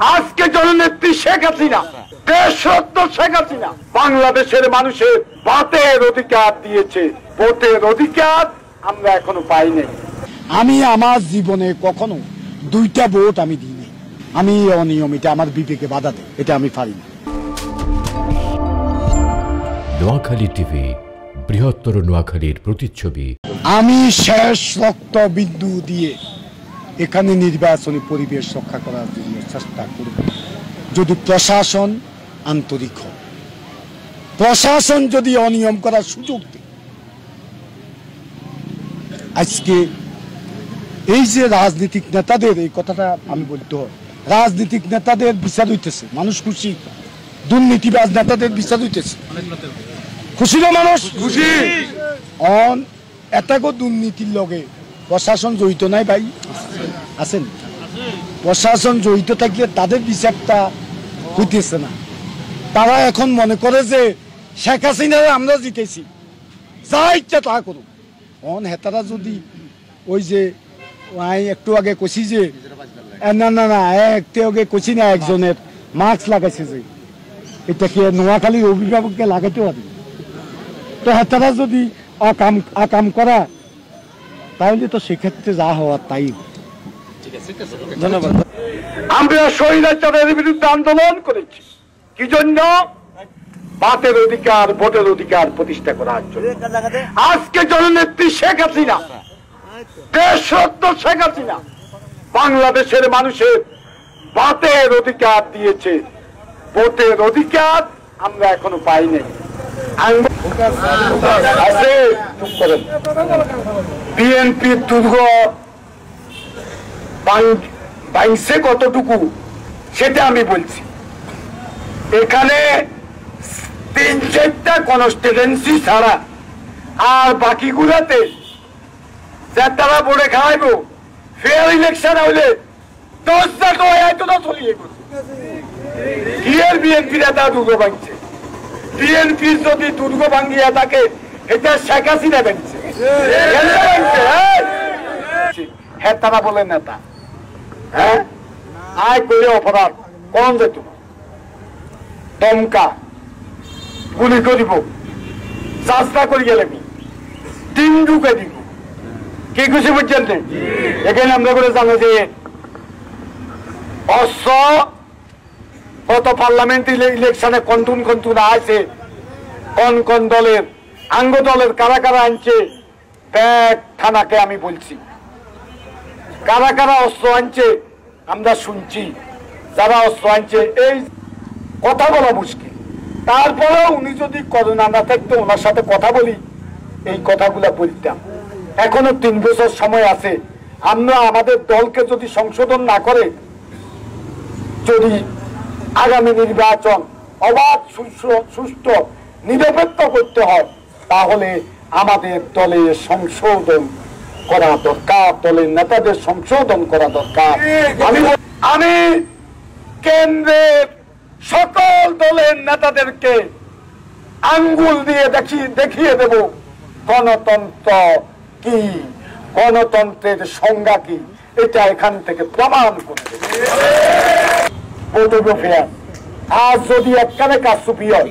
আজকে জননেত্রী শেখ হাসিনা দেশরত্ন শেখ হাসিনা বাংলাদেশের মানুষের ভাতের অধিকার দিয়েছে। ভোটের অধিকার আমরা এখনও পাইনি। আমি আমার জীবনে কখনো দুইটা ভোট আমি দিই আমি অনিয়ম এটা আমার বিবেকে বাধা দেয় এটা আমি পারি না। নোয়াখালী টিভি বৃহত্তর নোয়াখালীর প্রতিচ্ছবি। আমি শেষ রক্ত বিন্দু দিয়ে এখানে নির্বাচনী পরিবেশ রক্ষা করার জন্য চেষ্টা করব। যদি প্রশাসন আন্তরিক হয় প্রশাসন যদি অনিয়ম করার সুযোগ দেয় আজকে এই যে রাজনীতিক নেতাদের এই কথাটা আমি বলতে হয় রাজনীতিক নেতাদের বিচার হইতেছে মানুষ খুশি দুর্নীতিবাজ নেতাদের বিচার হইতেছে। খুশি না মানুষ? খুশি। অন এটাকো দুর্নীতির লগে প্রশাসন জড়িত নাই ভাই। আছেন? প্রশাসন জড়িত থাকলে তাদের বিচারটা হইতেছে না। তারা এখন মনে করে যে শেখ হাসিনারে আমরা জিতেছি। যা ইচ্ছা তা করুন অন হেতারা যদি ওই যে আই একটু আগে কইছি যে না না না একটু আগে কইছি না একজনের মাস্ক লাগাইছে যে, এটা কি নোয়াখালীর অভিভাবককে লাগাইতে পারে? তো হেতারা যদি অকাম আকাম করা তাহলে তো সেক্ষেত্রে যা হওয়ার তাই। ধন্যবাদ। আমরা স্বৈরাচারের বিরুদ্ধে আন্দোলন করেছি। কি জন্য ভাতের অধিকার, ভোটের অধিকার প্রতিষ্ঠা করার জন্য। আজকে জননেত্রী শেখ হাসিনা দেশরত্ন শেখ হাসিনা, বাংলাদেশের মানুষের বাতের অধিকার দিয়েছে। ভোটের অধিকার আমরা এখনও পাইনি। আছে? বিএনপির দুর্গ কতটুকু? সেটা আমি বলছি। এখানে তিন চারটা কনস্টিটেন্সি ছাড়া আর বাকিগুলাতে যারা বোর্ডে খাওয়াইবো। ফেয়ার ইলেকশন হইলে এত না চলিয়ে কি এর বিএনপির এটা দুর্গ ভাঙছে? বিএনপির যদি দুর্গ ভাঙ্গিয়া থাকে এটা শেখ হাসিনা ভাঙছে। হ্যাঁ? হ্যাঁ তারা বলে নেতা। হ্যাঁ? আয় করলে অপরাধ কম যেত দমকা গুলি করিব চাষটা করি গেলে তিন ঢুকে দিব। কি খুশি বুঝছেন? এখানে আমরা করে জানো যে অস্ত্র গত পার্লামেন্ট ইলেকশনে কন্টুন কন্টুন আছে কোন কোন দলের আঙ্গ দলের কারা কারা আনছে? ব্যাগ থানাকে আমি বলছি। কারা কারা অস্ত্র আনছে? আমরা শুনছি। যারা অস্ত্র আনছে, এই কথা বলা মুশকিল। তারপরেও উনি যদি করোনা না থাকতো, ওনার সাথে কথা বলি, এই কথাগুলা বলতাম। এখনও তিন বছর সময় আছে। আমরা আমাদের দলকে যদি সংশোধন না করে, যদি আগামী নির্বাচন অবাধ, সুষ্ঠু নিরপেক্ষ করতে হয়, তাহলে আমাদের দলে সংশোধন করা দরকার, দলের নেতাদের সংশোধন করা দরকার। আমি আমি কেন্দ্রের সকল দলের নেতাদেরকে আঙ্গুল দিয়ে দেখি, দেখিয়ে দেব, গণতন্ত্র কি? গণতন্ত্রের সংজ্ঞা কি? এটা এখান থেকে প্রমাণ করে দেব বলব ফেয়ার যদি একখানে কাজ সুপিয়র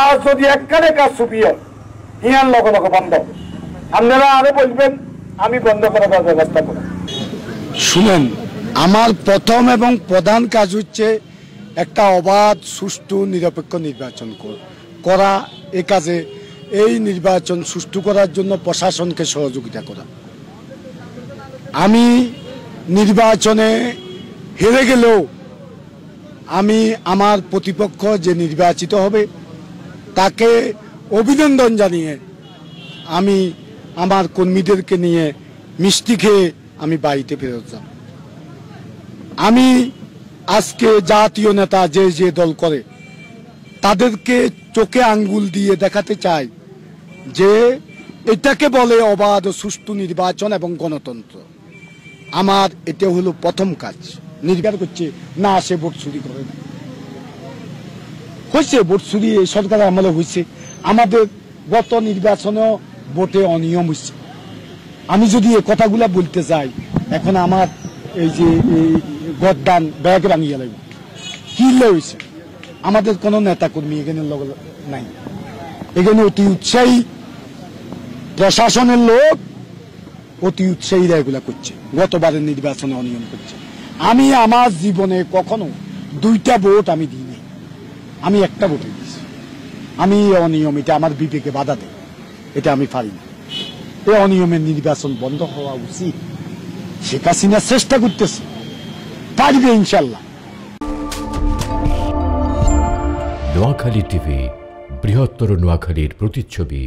আজ যদি একখানে কাজ সুপিয়র ইহান লগে লগে বন্ধ আপনারা আরও বলবেন আমি বন্ধ করার ব্যবস্থা করব। শুনেন আমার প্রথম এবং প্রধান কাজ হচ্ছে একটা অবাধ সুষ্ঠু নিরপেক্ষ নির্বাচন করা এ কাজে। এই নির্বাচন সুষ্ঠু করার জন্য প্রশাসনকে সহযোগিতা করা। আমি নির্বাচনে হেরে গেলেও আমি আমার প্রতিপক্ষ যে নির্বাচিত হবে, তাকে অভিনন্দন জানিয়ে আমি আমার কর্মীদেরকে নিয়ে মিষ্টি খেয়ে আমি বাড়িতে ফেরত যাব। আমি আজকে জাতীয় নেতা যে যে দল করে, তাদেরকে চোখে আঙ্গুল দিয়ে দেখাতে চাই যে এটাকে বলে অবাধ ও সুষ্ঠু নির্বাচন এবং গণতন্ত্র। আমার এটা হলো প্রথম কাজ। নির্বাচন করছে, না সে ভোট চুরি করে না। হয়েছে ভোট চুরি, এই সরকারের আমলে হয়েছে। আমাদের গত নির্বাচনেও ভোটে অনিয়ম হয়েছে। আমি যদি এ কথাগুলা বলতে চাই এখন আমার এই যে গদ্দান ব্যাগ ভাঙিয়ে লাগবে কি হয়েছে আমাদের কোনো নেতা কর্মী এখানে নাই। এখানে অতি উৎসাহী প্রশাসনের লোক অতি উৎসাহীরা এগুলা করছে। গতবারের নির্বাচনে অনিয়ম করছে। আমি আমার জীবনে কখনো দুইটা ভোট আমি দিইনি। আমি একটা ভোটে দিয়েছি। আমি অনিয়ম এটা আমার বিবেকে বাধা দেয়। এটা আমি পারি না। এই অনিয়মের নির্বাচন বন্ধ হওয়া উচিত। শেখ হাসিনা চেষ্টা করতেছে। পারবে ইনশাল্লাহ। নোয়াখালী টিভি, বৃহত্তর নোয়াখালীর প্রতিচ্ছবি